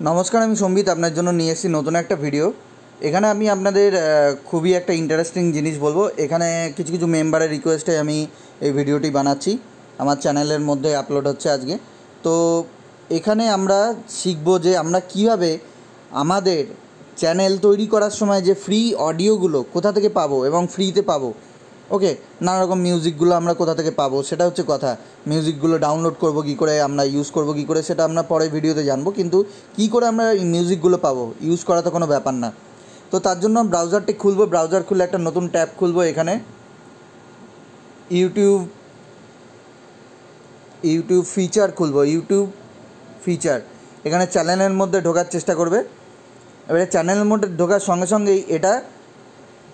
নমস্কার, আমি সম্বিত আপনার জন্য নিয়ে এসেছি নতুন একটা ভিডিও এখানে আমি আপনাদের খুবই একটা ইন্টারেস্টিং জিনিস বলব। এখানে কিছু কিছু মেম্বারের রিকোয়েস্টে আমি এই ভিডিওটি বানাচ্ছি। আমার চ্যানেলের মধ্যে আপলোড হচ্ছে আজকে। তো এখানে আমরা শিখব যে আমরা কীভাবে আমাদের চ্যানেল তৈরি করার সময় যে ফ্রি অডিওগুলো কোথা থেকে পাবো এবং ফ্রিতে পাবো। ওকে নানা রকম মিউজিকগুলো আমরা কোথা থেকে পাবো, সেটা হচ্ছে কথা। মিউজিকগুলো ডাউনলোড করব, কী করে আমরা ইউজ করব, কী করে সেটা আমরা পরে ভিডিওতে জানব, কিন্তু কী করে আমরা মিউজিকগুলো পাবো ইউজ করা তো কোনো ব্যাপার না। তো তার জন্য ব্রাউজারটি খুলবো ব্রাউজার খুলে একটা নতুন ট্যাব খুলবো এখানে। ইউটিউব ইউটিউব ফিচার খুলবো ইউটিউব ফিচার এখানে চ্যানেলের মধ্যে ঢোকার চেষ্টা করবে। এবারে চ্যানেলের মধ্যে ঢোকার সঙ্গে সঙ্গেই এটা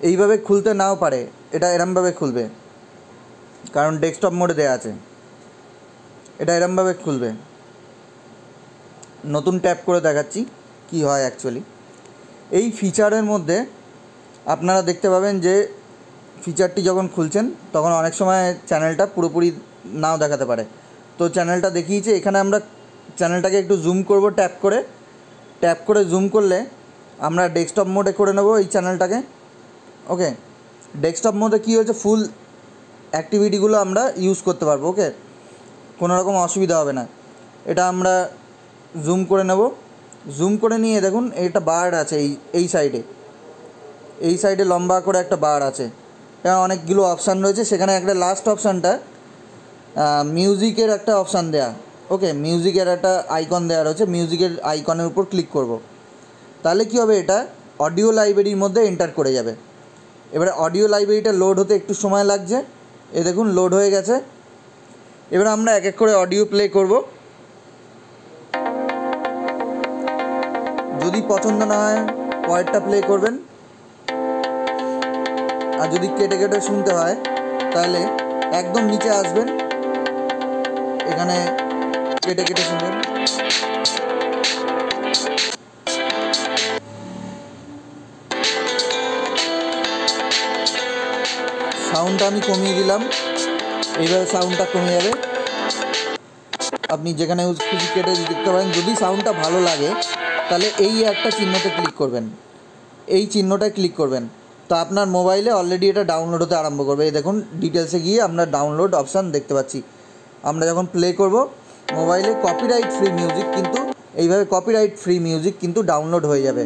এইভাবে খুলতে নাও পারে, এটা এরমভাবে খুলবে। কারণ ডেস্কটপ মোডে দেওয়া আছে। এটা এরমভাবে খুলবে। নতুন ট্যাপ করে দেখাচ্ছি কি হয় অ্যাকচুয়ালি এই ফিচারের মধ্যে আপনারা দেখতে পাবেন যে ফিচারটি যখন খুলছেন, তখন অনেক সময় চ্যানেলটা পুরোপুরি নাও দেখাতে পারে। তো চ্যানেলটা দেখিয়েছে, এখানে আমরা চ্যানেলটাকে একটু জুম করব ট্যাপ করে। ট্যাপ করে জুম করলে আমরা ডেস্কটপ মোডে করে নেব এই চ্যানেলটাকে ওকে ডেস্কটপ মোডে কী হয়েছে? ফুল অ্যাক্টিভিটিগুলো আমরা ইউজ করতে পারব, ওকে? কোনো রকম অসুবিধা হবে না। এটা আমরা জুম করে নেব। জুম করে নিয়ে দেখুন এটা বার আছে এই এই সাইডে এই সাইডে লম্বা করে একটা বার আছে। এখানে অনেকগুলো অপশান রয়েছে। সেখানে একটা লাস্ট অপশানটা মিউজিকের একটা অপশান দেয়া। ওকে মিউজিকের একটা আইকন দেওয়া রয়েছে। মিউজিকের আইকনের উপর ক্লিক করব। তাহলে কী হবে এটা? অডিও লাইব্রেরির মধ্যে এন্টার করে যাবে। এবারে অডিও লাইব্রেরিটা লোড হতে একটু সময় লাগছে। এ দেখুন লোড হয়ে গেছে। এবার আমরা এক এক করে অডিও প্লে করব। যদি পছন্দ না হয় পয়েরটা প্লে করবেন। আর যদি কেটে কেটে শুনতে হয়, তাহলে একদম নিচে আসবেন। এখানে কেটে কেটে শুনবেন। সাউন্ডটা আমি কমিয়ে দিলাম। এইভাবে সাউন্ডটা কমে যাবে। আপনি যেখানে খুশি কেটে দেখতে পারেন। যদি সাউন্ডটা ভালো লাগে, তাহলে এই একটা চিহ্নতে ক্লিক করবেন। এই চিহ্নটায় ক্লিক করবেন। তো আপনার মোবাইলে অলরেডি এটা ডাউনলোড হতে আরম্ভ করবে। এই দেখুন ডিটেলসে গিয়ে আমরা ডাউনলোড অপশান দেখতে পাচ্ছি। আমরা যখন প্লে করব মোবাইলে কপিরাইট ফ্রি মিউজিক কিন্তু, এইভাবে কপিরাইট ফ্রি মিউজিক কিন্তু ডাউনলোড হয়ে যাবে।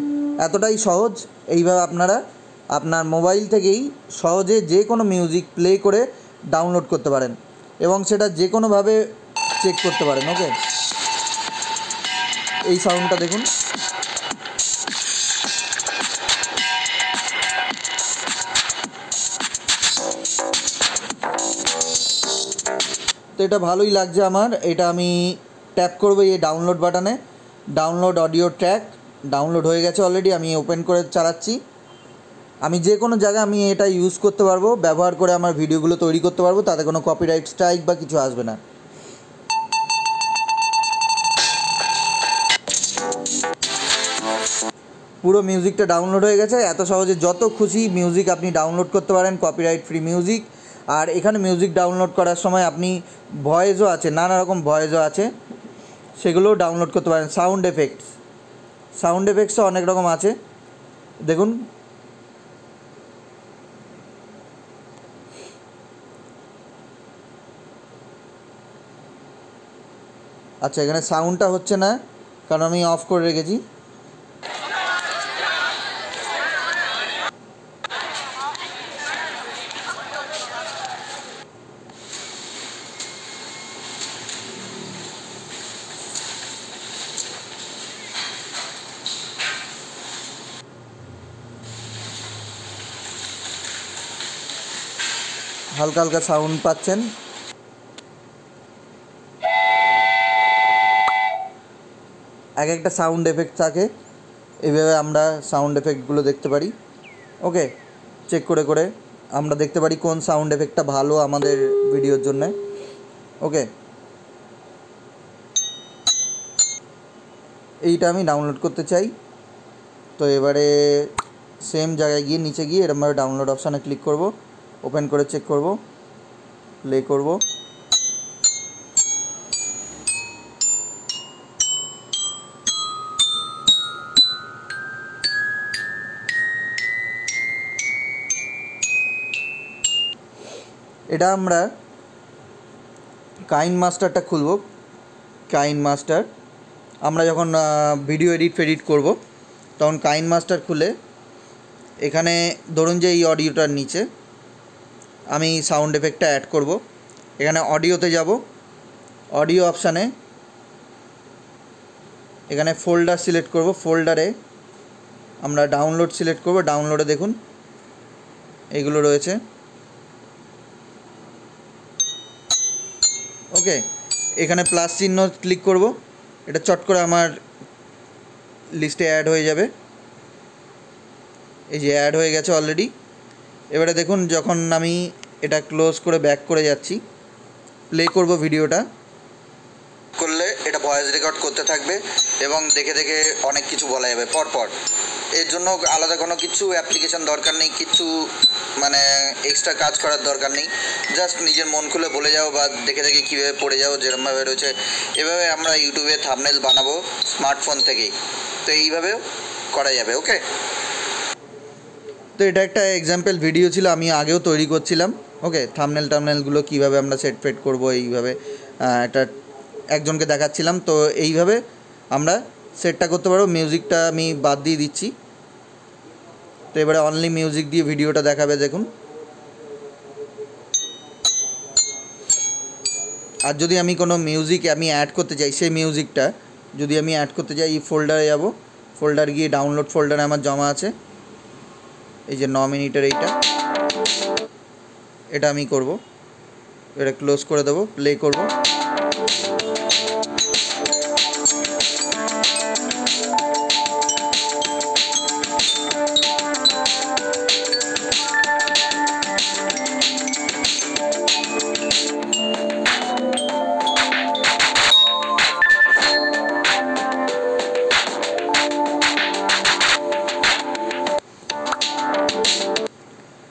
এতটাই সহজ। এইভাবে আপনারা আপনার মোবাইল থেকেই সহজে যে কোনো মিউজিক প্লে করে ডাউনলোড করতে পারেন এবং সেটা যে কোনোভাবে চেক করতে পারেন, ওকে? এই সাউন্ডটা দেখুন। তো এটা ভালোই লাগছে আমার। এটা আমি ট্যাপ করব এই ডাউনলোড বাটনে। ডাউনলোড অডিও ট্র্যাক ডাউনলোড হয়ে গেছে অলরেডি, আমি ওপেন করে চালাচ্ছি। আমি যে কোনো জায়গায় আমি এটা ইউজ করতে পারব, ব্যবহার করে আমার ভিডিওগুলো তৈরি করতে পারব, তাতে কোনো কপিরাইট স্ট্রাইক বা কিছু আসবে না। পুরো মিউজিকটা ডাউনলোড হয়ে গেছে, এত সহজে যত খুশি মিউজিক আপনি ডাউনলোড করতে পারেন কপিরাইট ফ্রি মিউজিক আর এখানে মিউজিক ডাউনলোড করার সময় আপনি ভয়েসও আছে, নানা রকম ভয়েসও আছে, সেগুলোও ডাউনলোড করতে পারেন। সাউন্ড এফেক্টস সাউন্ড এফেক্টসও অনেক রকম আছে। দেখুন আচ্ছা এখানে সাউন্ডটা হচ্ছে না কারণ আমি অফ করে রেখেছি। হালকা হালকা সাউন্ড পাচ্ছেন। এক একটা সাউন্ড এফেক্ট থাকে। এইভাবে আমরা সাউন্ড এফেক্টগুলো দেখতে পারি। ওকে চেক করে করে আমরা দেখতে পারি কোন সাউন্ড এফেক্টটা ভালো আমাদের ভিডিওর জন্যে। ওকে এইটা আমি ডাউনলোড করতে চাই। তো এবারে সেম জায়গায় গিয়ে নিচে গিয়ে এরমভাবে ডাউনলোড অপশানে ক্লিক করব। ওপেন করে চেক করব। প্লে করব। এটা আমরা কাইন মাস্টারটা খুলব। কাইন মাস্টার। আমরা যখন ভিডিও এডিট ফেডিট করব, তখন কাইন মাস্টার খুলে এখানে ধরুন যে এই অডিওটার নিচে আমি সাউন্ড এফেক্টটা অ্যাড করব। এখানে অডিওতে যাব, অডিও অপশানে এখানে ফোল্ডার সিলেক্ট করব। ফোল্ডারে আমরা ডাউনলোড সিলেক্ট করব। ডাউনলোডে দেখুন এইগুলো রয়েছে। ওকে, এখানে প্লাস চিহ্ন ক্লিক করব। এটা চট করে আমার লিস্টে অ্যাড হয়ে যাবে। এই যে অ্যাড হয়ে গেছে অলরেডি এবারে দেখুন, যখন আমি এটা ক্লোজ করে ব্যাক করে যাচ্ছি প্লে করব ভিডিওটা। করলে এটা ভয়েস রেকর্ড করতে থাকবে এবং দেখে দেখে অনেক কিছু বলা যাবে পরপর। এর জন্য আলাদা কোনো কিছু অ্যাপ্লিকেশন দরকার নেই, কিছু মানে এক্সট্রা কাজ করার দরকার নেই। জাস্ট নিজের মন খুলে বলে যাও বা দেখে দেখে কীভাবে পড়ে যাও যেরকমভাবে রয়েছে। এভাবে আমরা ইউটিউবে থামনেল বানাবো স্মার্টফোন থেকেই তো এইভাবেও করা যাবে ওকে তো এটা একটা এক্সাম্পল ভিডিও ছিল, আমি আগেও তৈরি করছিলাম ওকে থামনেল টামনেলগুলো কীভাবে আমরা সেট ফেট করব, এইভাবে একটা একজনকে দেখাচ্ছিলাম। তো এইভাবে আমরা সেটটা করতে পারব। মিউজিকটা আমি বাদ দিয়ে দিচ্ছি। তো এবারে অনলি মিউজিক দিয়ে ভিডিওটা দেখাবে, দেখুন। আর যদি আমি কোনো মিউজিক আমি অ্যাড করতে চাই, সেই মিউজিকটা যদি আমি অ্যাড করতে চাই, এই ফোল্ডারে যাব। ফোল্ডার গিয়ে ডাউনলোড ফোল্ডারে আমার জমা আছে। এই যে ন মিনিটের এইটা। এটা আমি করব। এটা ক্লোজ করে দেবো প্লে করব।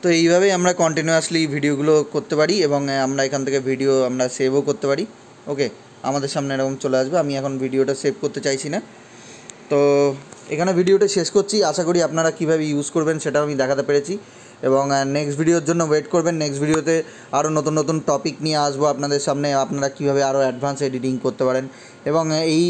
তো এইভাবেই আমরা কন্টিনিউয়াসলি ভিডিওগুলো করতে পারি এবং আমরা এখান থেকে ভিডিও আমরা সেভও করতে পারি। ওকে আমাদের সামনে এরকম চলে আসবে। আমি এখন ভিডিওটা সেভ করতে চাইছি না। তো এখানে ভিডিওটা শেষ করছি। আশা করি আপনারা কীভাবে ইউজ করবেন সেটাও আমি দেখাতে পেরেছি। এবং নেক্সট ভিডিওর জন্য ওয়েট করবেন। নেক্সট ভিডিওতে আরও নতুন নতুন টপিক নিয়ে আসব আপনাদের সামনে। আপনারা কীভাবে আরও অ্যাডভান্স এডিটিং করতে পারেন। এবং এই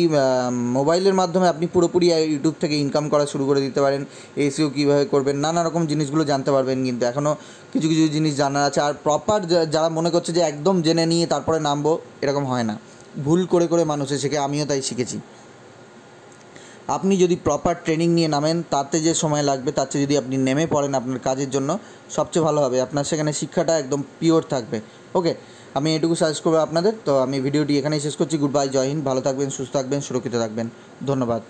মোবাইলের মাধ্যমে আপনি পুরোপুরি ইউটিউব থেকে ইনকাম করা শুরু করে দিতে পারেন। এসিও কীভাবে করবেন, নানা রকম জিনিসগুলো জানতে পারবেন কিন্তু এখনও কিছু কিছু জিনিস জানার আছে। আর প্রপার যারা মনে করছে যে একদম জেনে নিয়ে তারপরে নামবো, এরকম হয় না। ভুল করে করে মানুষে শেখে, আমিও তাই শিখেছি। আপনি যদি প্রপার ট্রেনিং নিয়ে নামেন, তাতে যে সময় লাগবে, তার যদি আপনি নেমে পড়েন আপনার কাজের জন্য, সবচেয়ে ভালো হবে। আপনার সেখানে শিক্ষাটা একদম পিওর থাকবে। ওকে আমি এটুকু সাজেস্ট করব আপনাদের। তো আমি ভিডিওটি এখানেই শেষ করছি। Good bye Jai Hind. ভালো থাকবেন, সুস্থ থাকবেন, সুরক্ষিত থাকবেন। ধন্যবাদ।